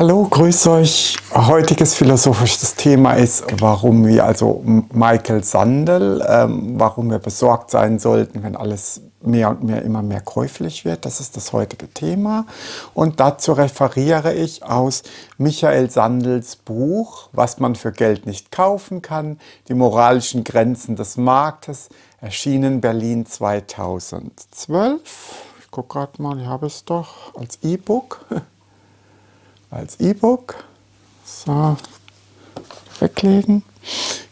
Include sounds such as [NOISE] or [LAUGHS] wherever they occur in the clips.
Hallo, grüß euch. Heutiges philosophisches Thema ist, warum wir, also Michael Sandel, ähm, warum wir besorgt sein sollten, wenn alles mehr und mehr immer mehr käuflich wird. Das ist das heutige Thema. Und dazu referiere ich aus Michael Sandels Buch, Was man für Geld nicht kaufen kann, die moralischen Grenzen des Marktes, erschienen Berlin 2012. Ich gucke gerade mal, ich habe es doch als E-Book. [LAUGHS] als E-Book. So, weglegen.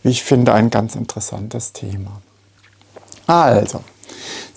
Ich finde, ein ganz interessantes Thema. Also,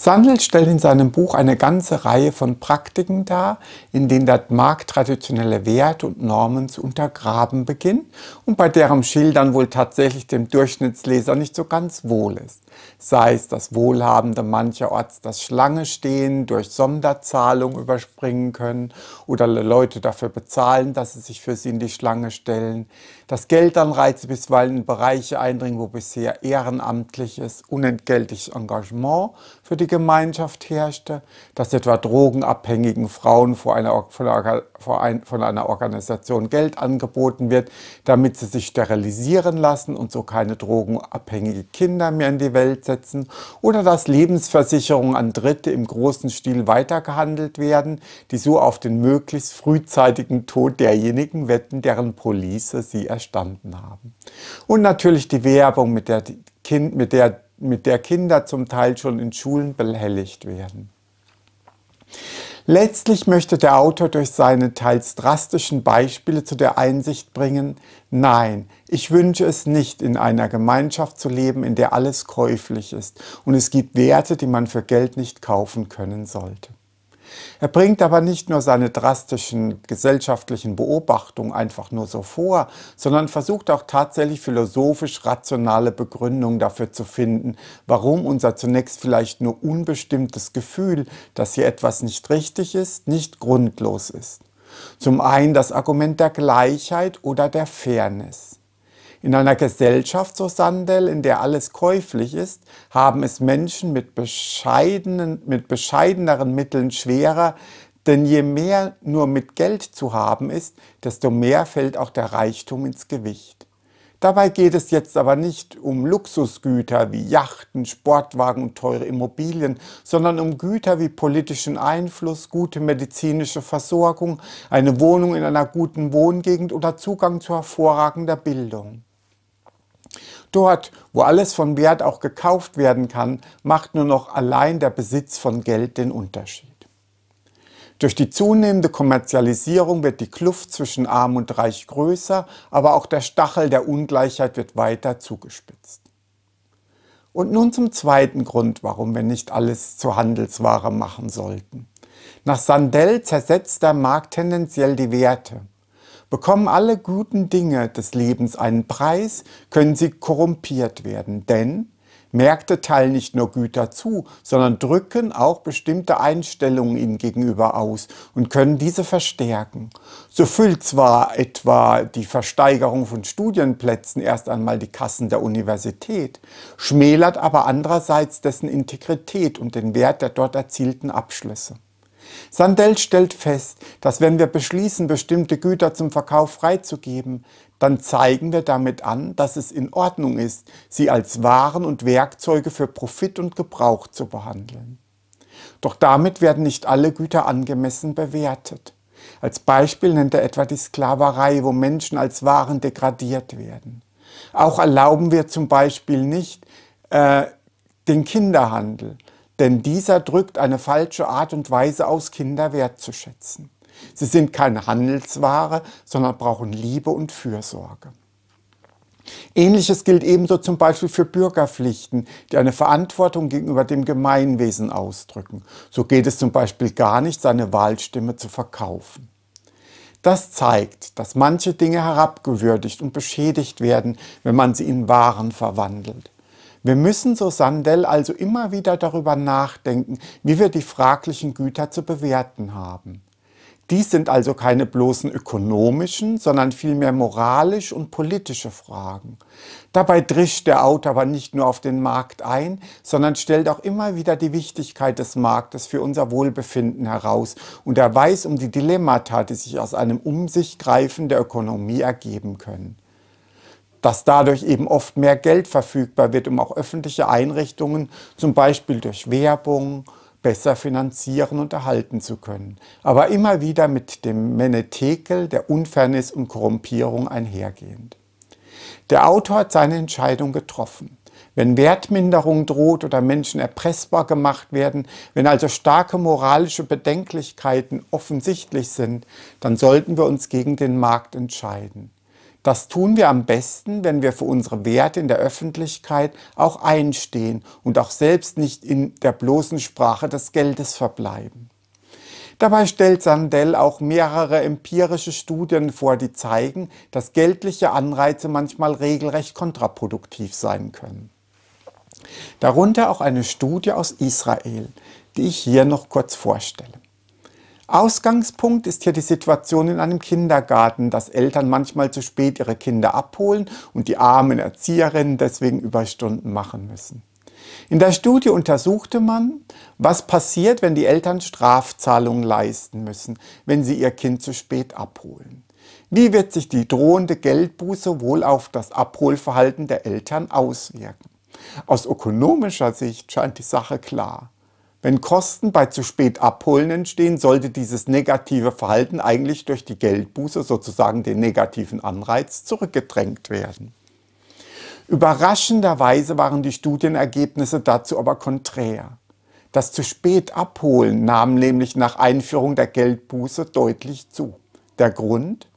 Sandel stellt in seinem Buch eine ganze Reihe von Praktiken dar, in denen der Markt traditionelle Werte und Normen zu untergraben beginnt und bei deren Schildern wohl tatsächlich dem Durchschnittsleser nicht so ganz wohl ist. Sei es das Wohlhabende mancherorts das Schlange stehen, durch Sonderzahlung überspringen können oder Leute dafür bezahlen, dass sie sich für sie in die Schlange stellen, dass Geldanreize bisweilen in Bereiche eindringen, wo bisher ehrenamtliches, unentgeltliches Engagement für die Gemeinschaft herrschte, dass etwa drogenabhängigen Frauen vor einer, von, einer, von einer Organisation Geld angeboten wird, damit sie sich sterilisieren lassen und so keine drogenabhängige Kinder mehr in die Welt setzen, oder dass Lebensversicherungen an Dritte im großen Stil weitergehandelt werden, die so auf den möglichst frühzeitigen Tod derjenigen wetten, deren Police sie erstanden haben. Und natürlich die Werbung, mit der, kind, mit der mit der Kinder zum Teil schon in Schulen behelligt werden. Letztlich möchte der Autor durch seine teils drastischen Beispiele zu der Einsicht bringen, nein, ich wünsche es nicht, in einer Gemeinschaft zu leben, in der alles käuflich ist und es gibt Werte, die man für Geld nicht kaufen können sollte. Er bringt aber nicht nur seine drastischen gesellschaftlichen Beobachtungen einfach nur so vor, sondern versucht auch tatsächlich philosophisch rationale Begründungen dafür zu finden, warum unser zunächst vielleicht nur unbestimmtes Gefühl, dass hier etwas nicht richtig ist, nicht grundlos ist. Zum einen das Argument der Gleichheit oder der Fairness. In einer Gesellschaft, so Sandel, in der alles käuflich ist, haben es Menschen mit, bescheidenen, mit bescheideneren Mitteln schwerer, denn je mehr nur mit Geld zu haben ist, desto mehr fällt auch der Reichtum ins Gewicht. Dabei geht es jetzt aber nicht um Luxusgüter wie Yachten, Sportwagen und teure Immobilien, sondern um Güter wie politischen Einfluss, gute medizinische Versorgung, eine Wohnung in einer guten Wohngegend oder Zugang zu hervorragender Bildung. Dort, wo alles von Wert auch gekauft werden kann, macht nur noch allein der Besitz von Geld den Unterschied. Durch die zunehmende Kommerzialisierung wird die Kluft zwischen Arm und Reich größer, aber auch der Stachel der Ungleichheit wird weiter zugespitzt. Und nun zum zweiten Grund, warum wir nicht alles zur Handelsware machen sollten. Nach Sandel zersetzt der Markt tendenziell die Werte. Bekommen alle guten Dinge des Lebens einen Preis, können sie korrumpiert werden. Denn Märkte teilen nicht nur Güter zu, sondern drücken auch bestimmte Einstellungen ihnen gegenüber aus und können diese verstärken. So füllt zwar etwa die Versteigerung von Studienplätzen erst einmal die Kassen der Universität, schmälert aber andererseits dessen Integrität und den Wert der dort erzielten Abschlüsse. Sandel stellt fest, dass wenn wir beschließen, bestimmte Güter zum Verkauf freizugeben, dann zeigen wir damit an, dass es in Ordnung ist, sie als Waren und Werkzeuge für Profit und Gebrauch zu behandeln. Doch damit werden nicht alle Güter angemessen bewertet. Als Beispiel nennt er etwa die Sklaverei, wo Menschen als Waren degradiert werden. Auch erlauben wir zum Beispiel nicht äh, den Kinderhandel, denn dieser drückt eine falsche Art und Weise aus, Kinder wertzuschätzen. Sie sind keine Handelsware, sondern brauchen Liebe und Fürsorge. Ähnliches gilt ebenso zum Beispiel für Bürgerpflichten, die eine Verantwortung gegenüber dem Gemeinwesen ausdrücken. So geht es zum Beispiel gar nicht, seine Wahlstimme zu verkaufen. Das zeigt, dass manche Dinge herabgewürdigt und beschädigt werden, wenn man sie in Waren verwandelt. Wir müssen, so Sandel, also immer wieder darüber nachdenken, wie wir die fraglichen Güter zu bewerten haben. Dies sind also keine bloßen ökonomischen, sondern vielmehr moralisch und politische Fragen. Dabei drischt der Autor aber nicht nur auf den Markt ein, sondern stellt auch immer wieder die Wichtigkeit des Marktes für unser Wohlbefinden heraus und er weiß um die Dilemmata, die sich aus einem um sich greifen der Ökonomie ergeben können. Dass dadurch eben oft mehr Geld verfügbar wird, um auch öffentliche Einrichtungen, zum Beispiel durch Werbung, besser finanzieren und erhalten zu können. Aber immer wieder mit dem Menetekel der Unfairness und Korrumpierung einhergehend. Der Autor hat seine Entscheidung getroffen. Wenn Wertminderung droht oder Menschen erpressbar gemacht werden, wenn also starke moralische Bedenklichkeiten offensichtlich sind, dann sollten wir uns gegen den Markt entscheiden. Das tun wir am besten, wenn wir für unsere Werte in der Öffentlichkeit auch einstehen und auch selbst nicht in der bloßen Sprache des Geldes verbleiben. Dabei stellt Sandel auch mehrere empirische Studien vor, die zeigen, dass geldliche Anreize manchmal regelrecht kontraproduktiv sein können. Darunter auch eine Studie aus Israel, die ich hier noch kurz vorstelle. Ausgangspunkt ist hier die Situation in einem Kindergarten, dass Eltern manchmal zu spät ihre Kinder abholen und die armen Erzieherinnen deswegen Überstunden machen müssen. In der Studie untersuchte man, was passiert, wenn die Eltern Strafzahlungen leisten müssen, wenn sie ihr Kind zu spät abholen. Wie wird sich die drohende Geldbuße wohl auf das Abholverhalten der Eltern auswirken? Aus ökonomischer Sicht scheint die Sache klar. Wenn Kosten bei zu spät abholen entstehen, sollte dieses negative Verhalten eigentlich durch die Geldbuße, sozusagen den negativen Anreiz, zurückgedrängt werden. Überraschenderweise waren die Studienergebnisse dazu aber konträr. Das zu spät abholen nahm nämlich nach Einführung der Geldbuße deutlich zu. Der Grund?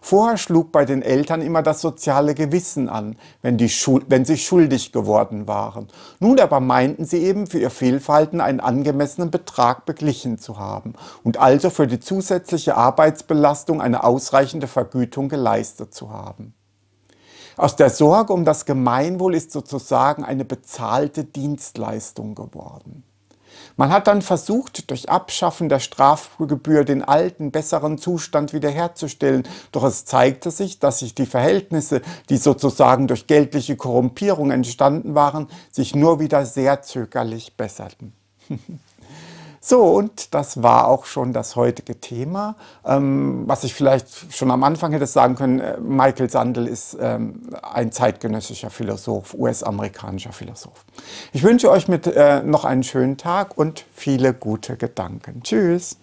Vorher schlug bei den Eltern immer das soziale Gewissen an, wenn, die wenn sie schuldig geworden waren. Nun aber meinten sie eben für ihr Fehlverhalten einen angemessenen Betrag beglichen zu haben und also für die zusätzliche Arbeitsbelastung eine ausreichende Vergütung geleistet zu haben. Aus der Sorge um das Gemeinwohl ist sozusagen eine bezahlte Dienstleistung geworden. Man hat dann versucht, durch Abschaffen der Strafgebühr den alten, besseren Zustand wiederherzustellen. Doch es zeigte sich, dass sich die Verhältnisse, die sozusagen durch geldliche Korrumpierung entstanden waren, sich nur wieder sehr zögerlich besserten. [LAUGHS] So, und das war auch schon das heutige Thema. Ähm, was ich vielleicht schon am Anfang hätte sagen können, äh, Michael Sandel ist ähm, ein zeitgenössischer Philosoph, US-amerikanischer Philosoph. Ich wünsche euch mit äh, noch einen schönen Tag und viele gute Gedanken. Tschüss.